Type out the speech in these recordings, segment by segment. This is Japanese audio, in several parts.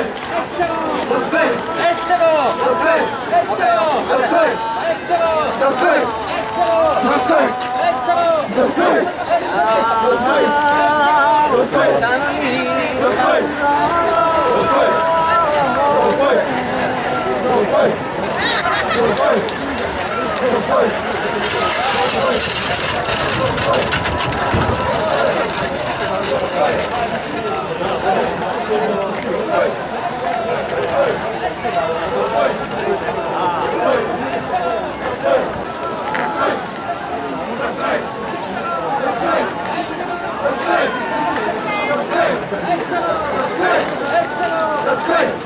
Let's go!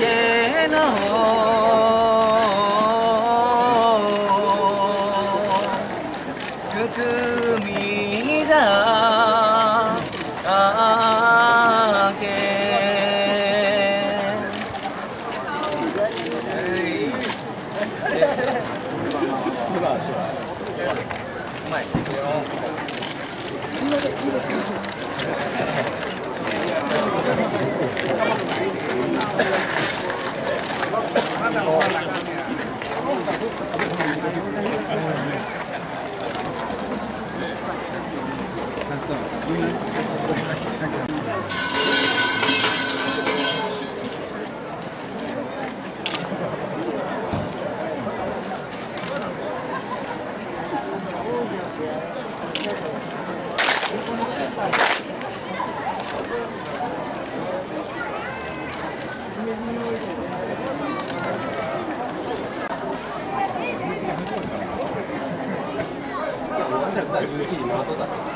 みあすいませんいいですか？あ、そう。11時戻。う。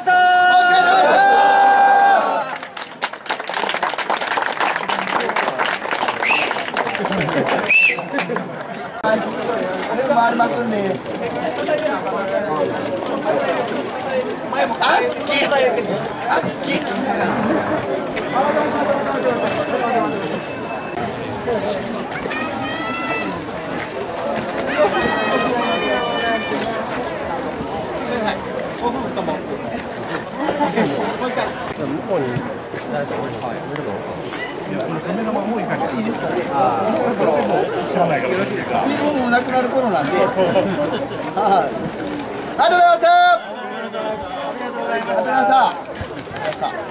したはい。回りますんで。あつき。あつき。向こうに誰か多いのかいいですかね。知らないからよろしいですかビールもなくなる頃なんで。はい。ありがとうございました。ありがとうございました。ありがとうございました。